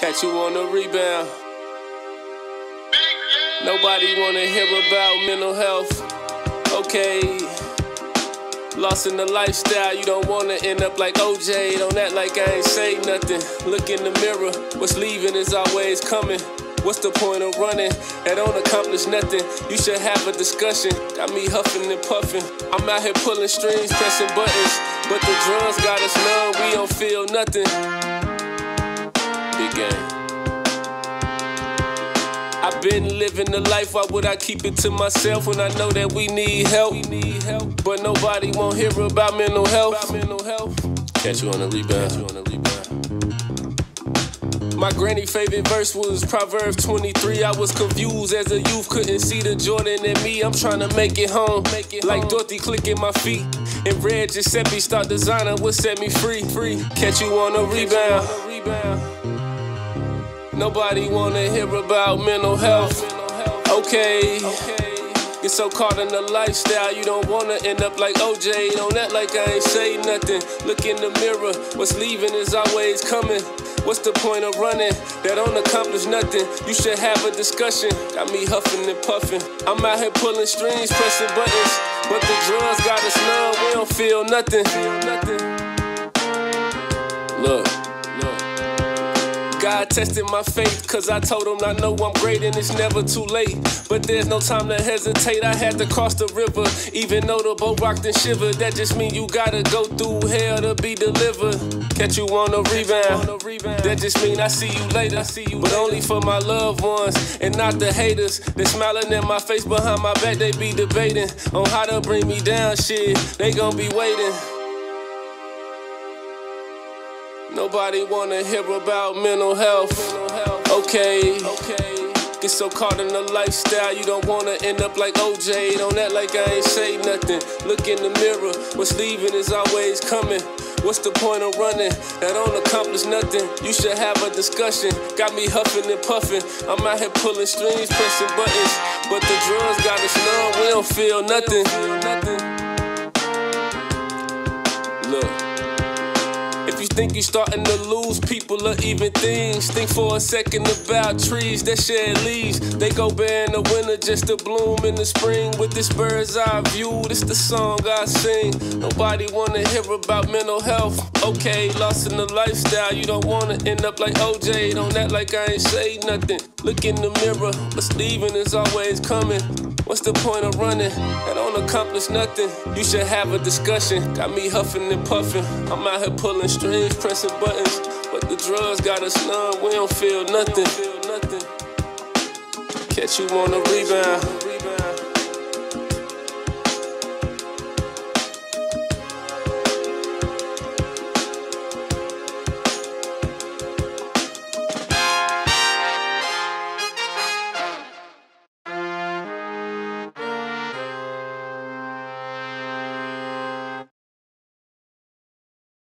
Catch you on the rebound. Nobody wanna hear about mental health. Okay. Lost in the lifestyle, you don't wanna end up like OJ. Don't act like I ain't say nothing. Look in the mirror, what's leaving is always coming. What's the point of running? That don't accomplish nothing. You should have a discussion. Got me huffing and puffing. I'm out here pulling strings, pressing buttons. But the drums got us numb, we don't feel nothing. Game. I've been living the life, why would I keep it to myself when I know that we need help? We need help. But nobody won't hear about mental health. About mental health. Catch you on the rebound. Catch you on the rebound. My granny favorite verse was Proverbs 23. I was confused as a youth, couldn't see the Jordan in me. I'm trying to make it home. Make it like Dorothy clicking my feet. And red Giuseppe start designer what set me free. Free. Catch you on the rebound. Nobody wanna hear about mental health. Okay. Get so caught in the lifestyle, you don't wanna end up like OJ. Don't act like I ain't say nothing. Look in the mirror, what's leaving is always coming. What's the point of running? That don't accomplish nothing. You should have a discussion. Got me huffing and puffing. I'm out here pulling strings, pressing buttons. But the drugs got us numb, we don't feel nothing. Look. God tested my faith, cause I told him I know I'm great and it's never too late. But there's no time to hesitate, I had to cross the river. Even though the boat rocked and shivered, that just mean you gotta go through hell to be delivered. Catch you on the rebound. That just mean I see you later. But only for my loved ones and not the haters. They smiling in my face behind my back, they be debating on how to bring me down. Shit, they gon' be waiting. Nobody wanna hear about mental health. Okay. Get so caught in the lifestyle, you don't wanna end up like OJ. Don't act like I ain't say nothing. Look in the mirror, what's leaving is always coming. What's the point of running? That don't accomplish nothing. You should have a discussion. Got me huffing and puffing. I'm out here pulling strings, pressing buttons. But the drums got us numb, we don't feel nothing. Look. Think you starting to lose people or even things, think for a second about trees that shed leaves. They go bare in the winter just to bloom in the spring. With this bird's eye view, this the song I sing. Nobody wanna hear about mental health. Okay, lost in the lifestyle, you don't wanna end up like OJ. Don't act like I ain't say nothing. Look in the mirror, but leaving is always coming. What's the point of running? That don't accomplish nothing. You should have a discussion. Got me huffing and puffing. I'm out here pulling strings, pressing buttons. But the drugs got us numb. We don't feel nothing. Catch you on the rebound.